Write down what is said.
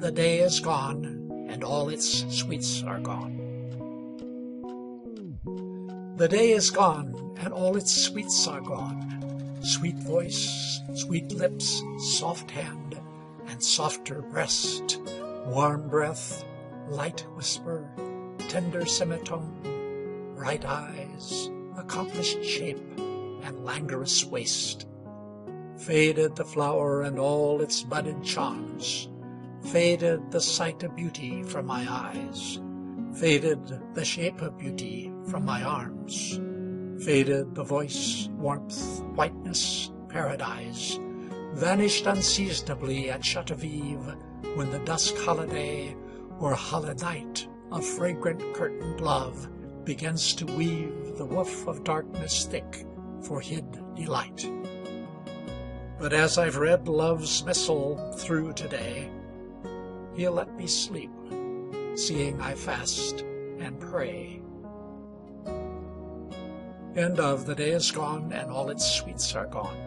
the day is gone, and all its sweets are gone. The day is gone, and all its sweets are gone, Sweet voice, sweet lips, soft hand, and softer breast, Warm breath, light whisper, tender semitone, Bright eyes, accomplished shape, and languorous waist. Faded the flower and all its budded charms, Faded the sight of beauty from my eyes, Faded the shape of beauty from my arms, Faded the voice, warmth, whiteness, paradise, Vanished unseasonably at shut of eve, When the dusk holiday, or holinight Of fragrant curtained love, begins to weave The woof of darkness thick for hid delight. But as I've read Love's missal through to day, He'll let me sleep, seeing I fast and pray. End of The Day is Gone, and all its sweets are gone